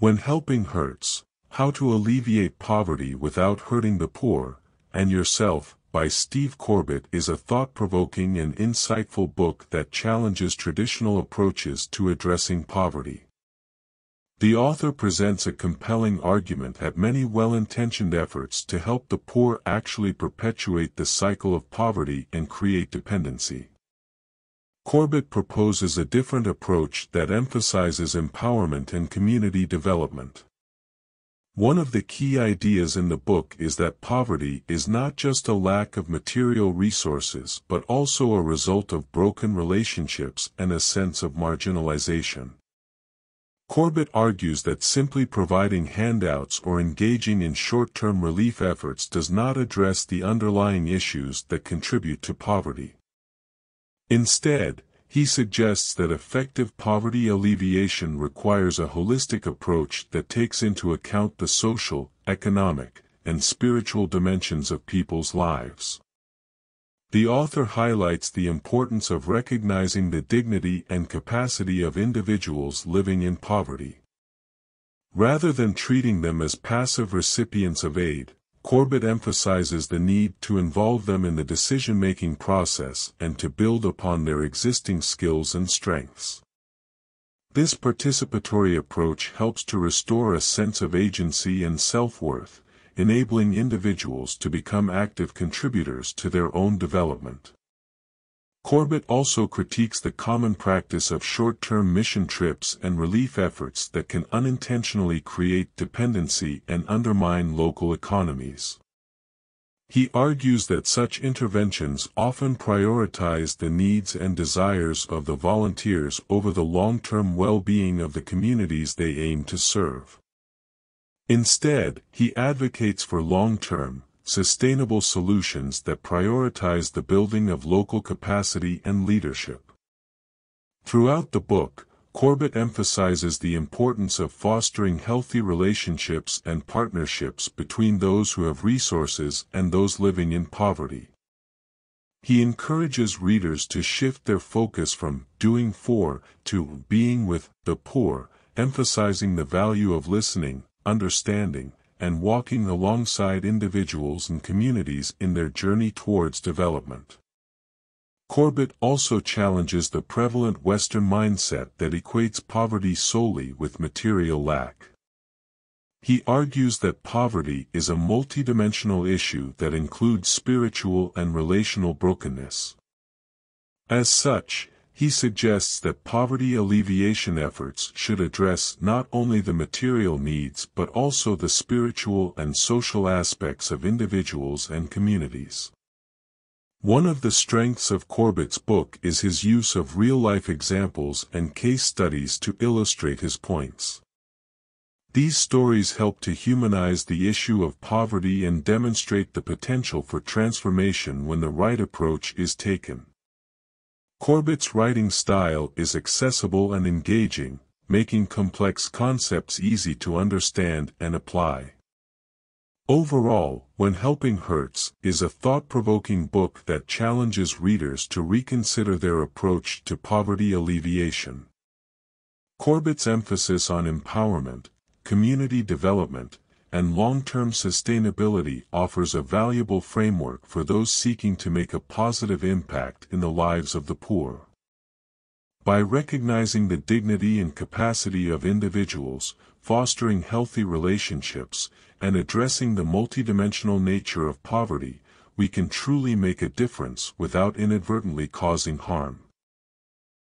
When Helping Hurts, How to Alleviate Poverty Without Hurting the Poor, and Yourself, by Steve Corbett is a thought-provoking and insightful book that challenges traditional approaches to addressing poverty. The author presents a compelling argument that many well-intentioned efforts to help the poor actually perpetuate the cycle of poverty and create dependency. Corbett proposes a different approach that emphasizes empowerment and community development. One of the key ideas in the book is that poverty is not just a lack of material resources but also a result of broken relationships and a sense of marginalization. Corbett argues that simply providing handouts or engaging in short-term relief efforts does not address the underlying issues that contribute to poverty. Instead, he suggests that effective poverty alleviation requires a holistic approach that takes into account the social, economic, and spiritual dimensions of people's lives. The author highlights the importance of recognizing the dignity and capacity of individuals living in poverty. Rather than treating them as passive recipients of aid, Corbett emphasizes the need to involve them in the decision-making process and to build upon their existing skills and strengths. This participatory approach helps to restore a sense of agency and self-worth, enabling individuals to become active contributors to their own development. Corbett also critiques the common practice of short-term mission trips and relief efforts that can unintentionally create dependency and undermine local economies. He argues that such interventions often prioritize the needs and desires of the volunteers over the long-term well-being of the communities they aim to serve. Instead, he advocates for long-term, sustainable solutions that prioritize the building of local capacity and leadership. Throughout the book, Corbett emphasizes the importance of fostering healthy relationships and partnerships between those who have resources and those living in poverty. He encourages readers to shift their focus from doing for to being with the poor, emphasizing the value of listening, understanding, and walking alongside individuals and communities in their journey towards development. Corbett also challenges the prevalent Western mindset that equates poverty solely with material lack. He argues that poverty is a multidimensional issue that includes spiritual and relational brokenness. As such, he suggests that poverty alleviation efforts should address not only the material needs but also the spiritual and social aspects of individuals and communities. One of the strengths of Corbett's book is his use of real-life examples and case studies to illustrate his points. These stories help to humanize the issue of poverty and demonstrate the potential for transformation when the right approach is taken. Corbett's writing style is accessible and engaging, making complex concepts easy to understand and apply. Overall, When Helping Hurts is a thought-provoking book that challenges readers to reconsider their approach to poverty alleviation. Corbett's emphasis on empowerment, community development, and long-term sustainability offers a valuable framework for those seeking to make a positive impact in the lives of the poor. By recognizing the dignity and capacity of individuals, fostering healthy relationships, and addressing the multidimensional nature of poverty, we can truly make a difference without inadvertently causing harm.